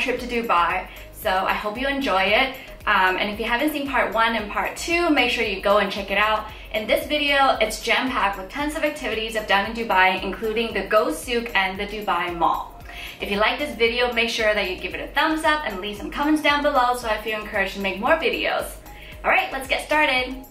trip to Dubai, so I hope you enjoy it. Um, and if you haven't seen part one and part two, make sure you go and check it out. In this video, it's jam-packed with tons of activities I've done in Dubai, including the Gold Souk and the Dubai Mall. If you like this video, make sure that you give it a thumbs up and leave some comments down below so I feel encouraged to make more videos. Alright, let's get started.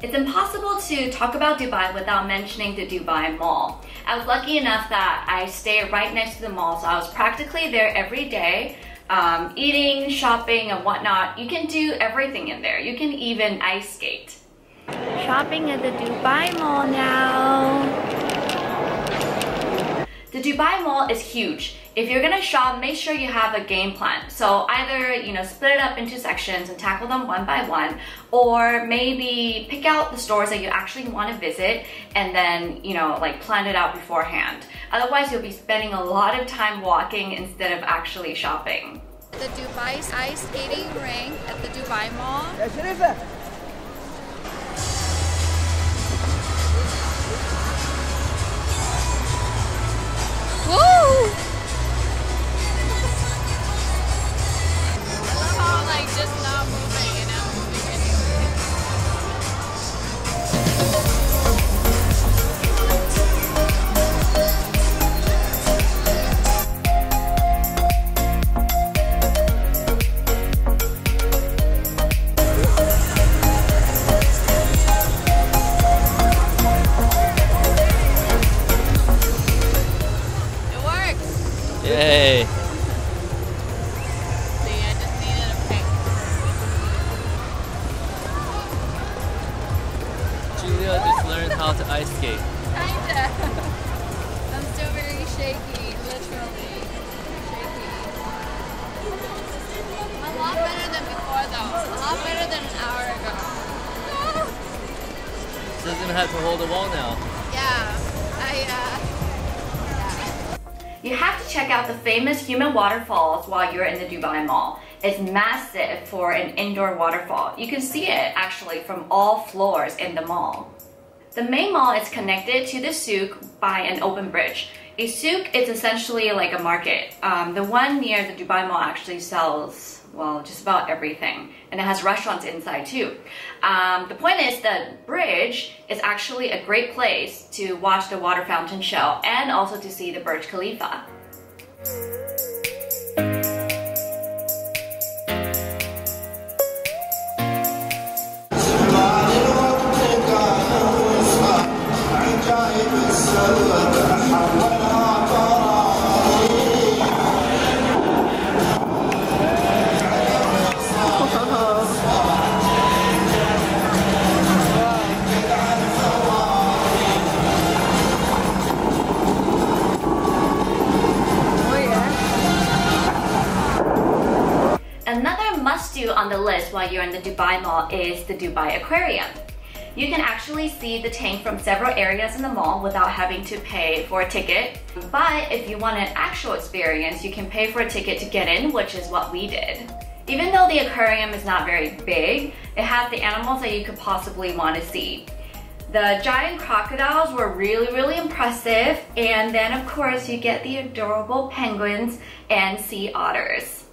It's impossible to talk about Dubai without mentioning the Dubai Mall. I was lucky enough that I stay right next to the mall, so I was practically there every day, um, eating, shopping, and whatnot. You can do everything in there. You can even ice skate. Shopping at the Dubai Mall now. The Dubai Mall is huge. If you're gonna shop, make sure you have a game plan. So either, you know, split it up into sections and tackle them one by one, or maybe pick out the stores that you actually wanna visit and then, you know, like plan it out beforehand. Otherwise, you'll be spending a lot of time walking instead of actually shopping. The Dubai ice skating rink at the Dubai Mall. Woo! Literally. Shaky. Doesn't have to hold a wall now. Yeah. I uh yeah. You have to check out the famous human waterfalls while you're in the Dubai Mall. It's massive for an indoor waterfall. You can see it actually from all floors in the mall. The main mall is connected to the souk by an open bridge. A souk is essentially like a market. Um, the one near the Dubai Mall actually sells, well, just about everything. And it has restaurants inside too. Um, the point is that bridge is actually a great place to watch the water fountain show and also to see the Burj Khalifa. Another must-do on the list while you're in the Dubai Mall is the Dubai Aquarium. You can actually see the tank from several areas in the mall without having to pay for a ticket. But if you want an actual experience, you can pay for a ticket to get in, which is what we did. Even though the aquarium is not very big, it has the animals that you could possibly want to see. The giant crocodiles were really, really impressive. And then of course you get the adorable penguins and sea otters.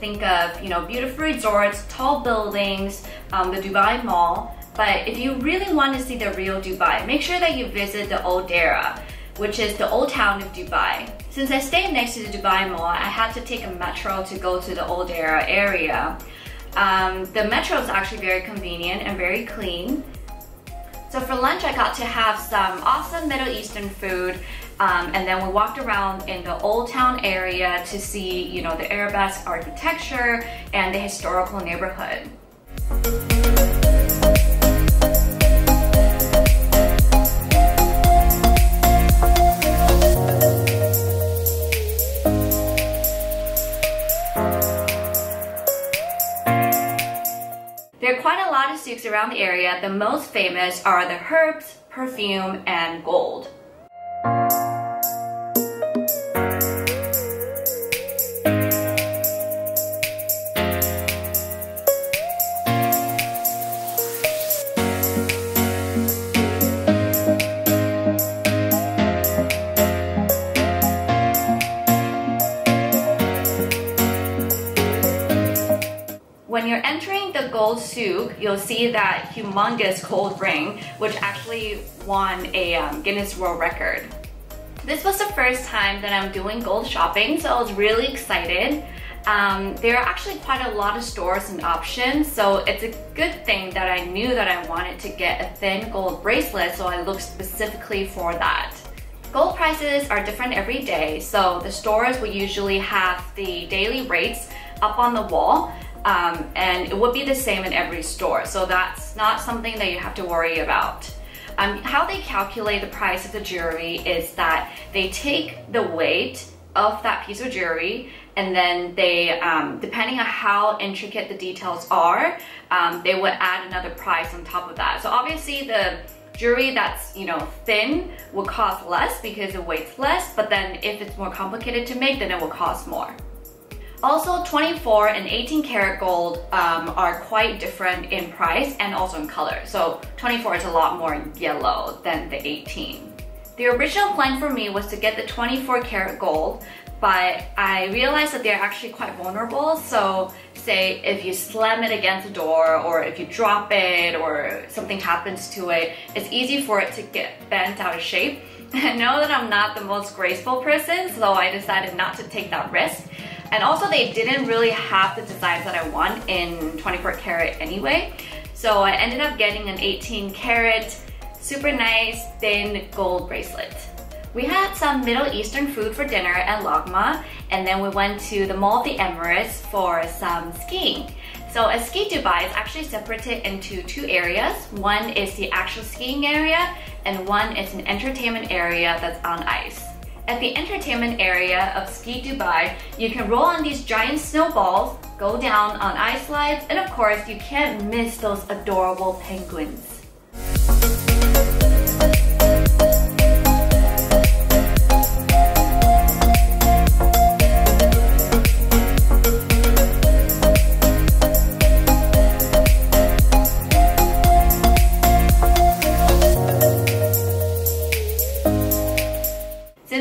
Think of you know beautiful resorts, tall buildings, um, the Dubai Mall. But if you really want to see the real Dubai, make sure that you visit the Old Deira, which is the old town of Dubai. Since I stayed next to the Dubai Mall, I had to take a metro to go to the Old Deira area. Um, the metro is actually very convenient and very clean. So for lunch, I got to have some awesome Middle Eastern food. Um, and then we walked around in the Old Town area to see, you know, the Arabesque architecture and the historical neighborhood. There are quite a lot of souks around the area. The most famous are the herbs, perfume, and gold. Souk, you'll see that humongous gold ring, which actually won a um, Guinness World Record. This was the first time that I'm doing gold shopping, so I was really excited. Um, there are actually quite a lot of stores and options, so it's a good thing that I knew that I wanted to get a thin gold bracelet, so I looked specifically for that. Gold prices are different every day, so the stores will usually have the daily rates up on the wall, um, and it would be the same in every store. So that's not something that you have to worry about. Um, how they calculate the price of the jewelry is that they take the weight of that piece of jewelry and then they, um, depending on how intricate the details are, um, they would add another price on top of that. So obviously the jewelry that's you know thin will cost less because it weighs less, but then if it's more complicated to make, then it will cost more. Also, 24 and 18 karat gold um, are quite different in price and also in color. So 24 is a lot more yellow than the 18. The original plan for me was to get the 24 karat gold, but I realized that they're actually quite vulnerable. So say if you slam it against a door or if you drop it or something happens to it, it's easy for it to get bent out of shape. I know that I'm not the most graceful person, so I decided not to take that risk. And also they didn't really have the designs that I want in 24 karat anyway. So I ended up getting an 18 karat, super nice, thin gold bracelet. We had some Middle Eastern food for dinner at Lagma, and then we went to the Mall of the Emirates for some skiing. So a ski Dubai is actually separated into two areas. One is the actual skiing area, and one is an entertainment area that's on ice. At the entertainment area of Ski Dubai, you can roll on these giant snowballs, go down on ice slides, and of course, you can't miss those adorable penguins.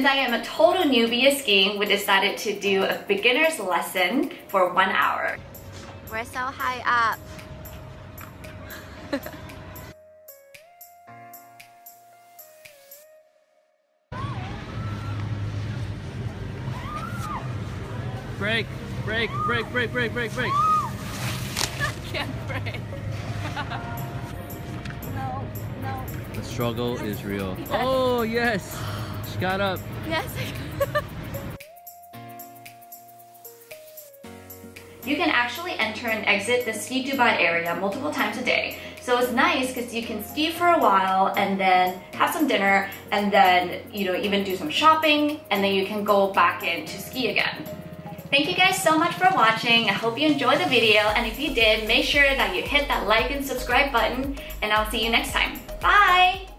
Since I am a total newbie at skiing, we decided to do a beginner's lesson for one hour. We're so high up. Break, break, break, break, break, break, break. Can't break. No, no. The struggle is real. Oh, yes. She got up. Yes. You can actually enter and exit the Ski Dubai area multiple times a day. So it's nice because you can ski for a while and then have some dinner and then, you know, even do some shopping and then you can go back in to ski again. Thank you guys so much for watching. I hope you enjoyed the video and if you did, make sure that you hit that like and subscribe button and I'll see you next time. Bye!